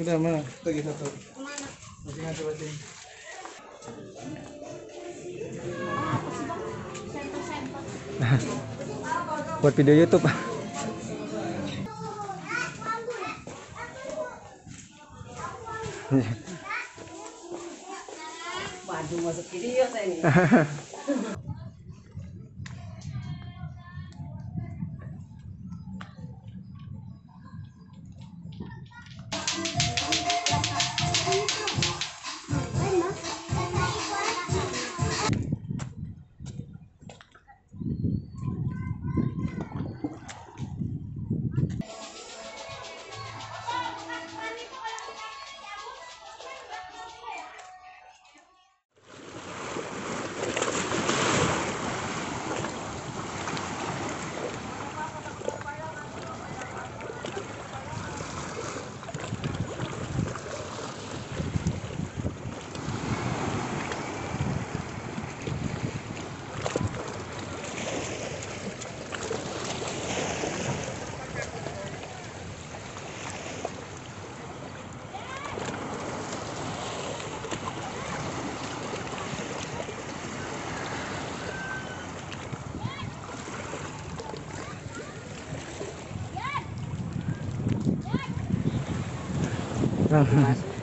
Sudah mana? Lagi satu. Ke mana? Masih ngasih? Sampel-sampel. Buat video YouTube. Waduh masuk video saya ini.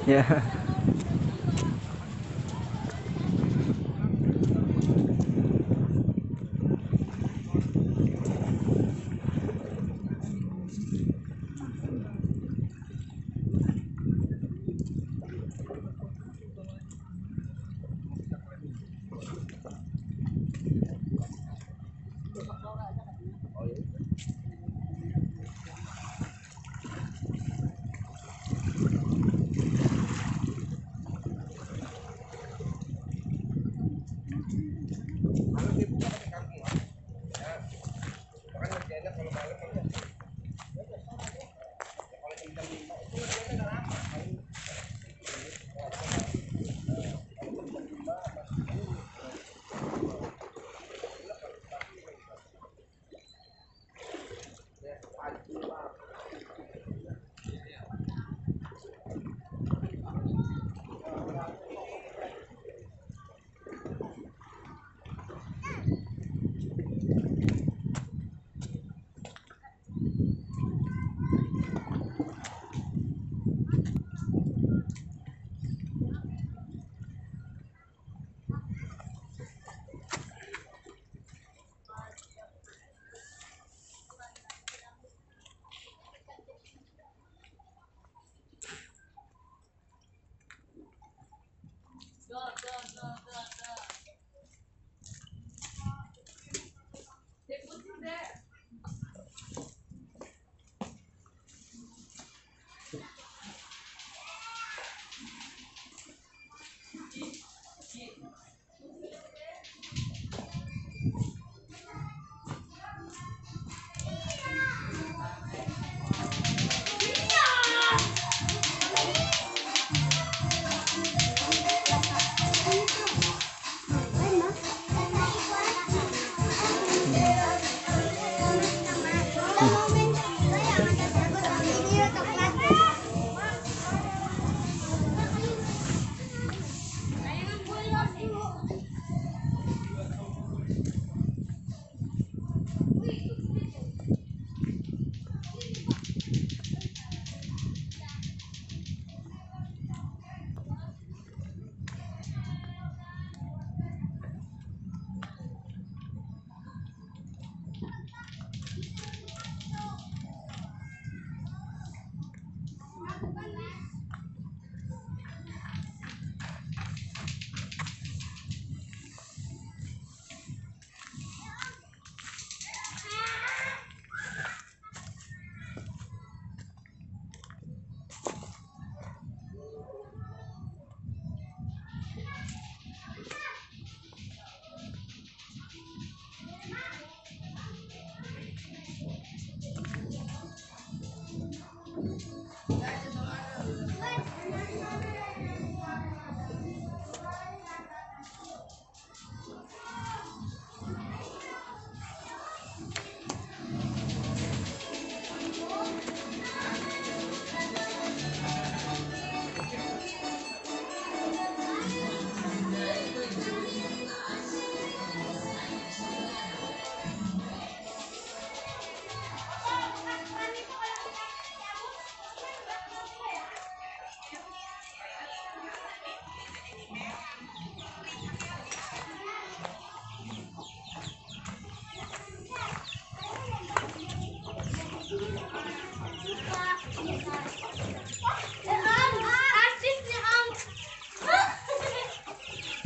ya.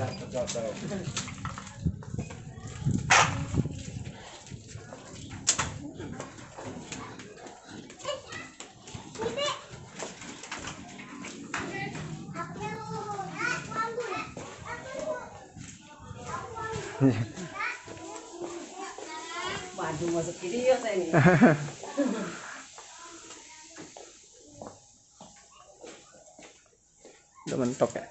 Waduh masuk video saya ini. Udah mentok ya.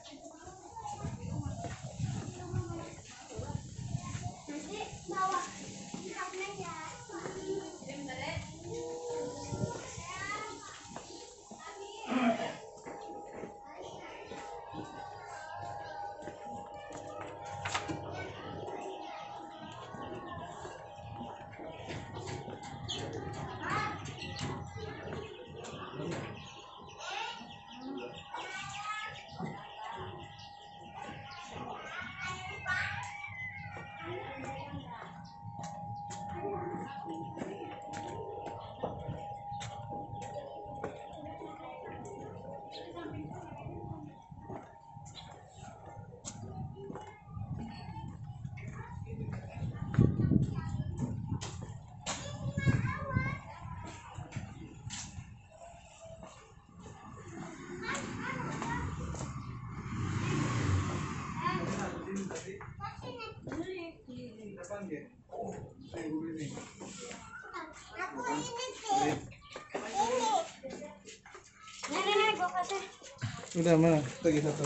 Udah mana? Lagi satu.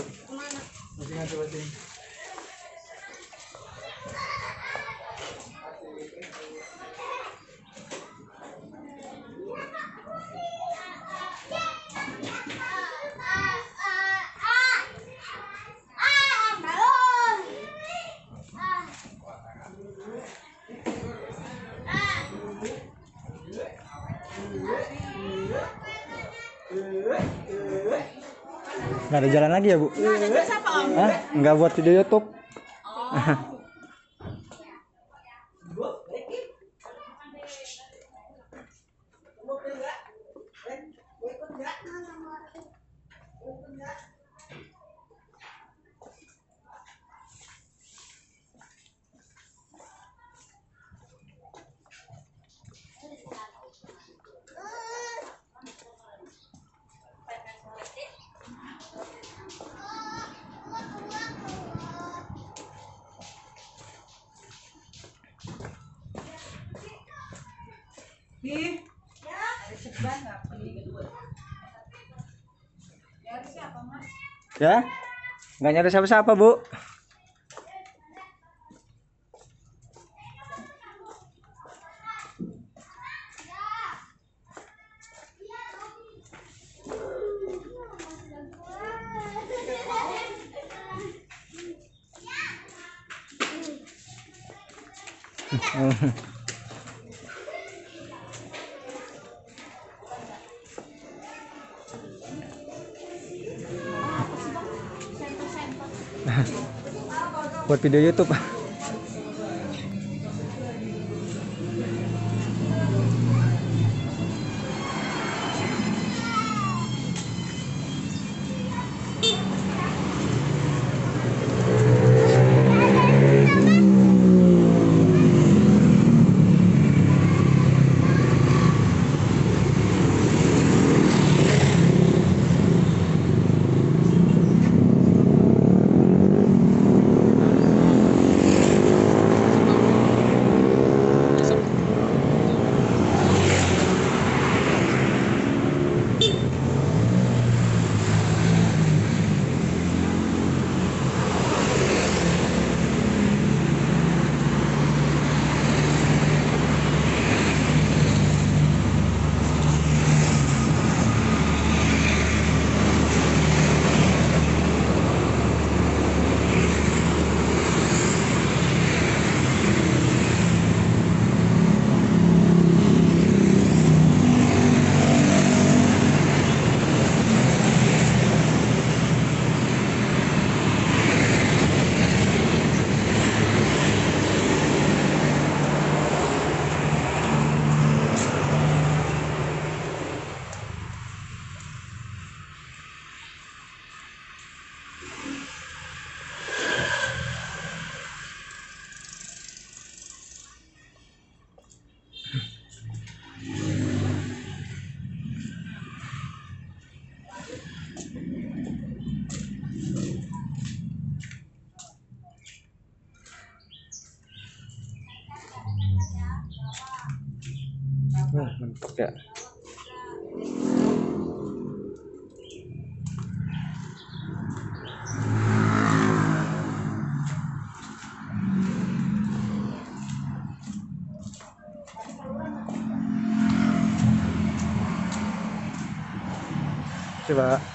Masih ngasih Nggak ada jalan lagi ya, Bu? Siapa om? Hah? Nggak buat video YouTube. Ya? Nggak nyari siapa-siapa, Bu. Sampel-sampel. buat video YouTube. Hmm, mentok ya. Coba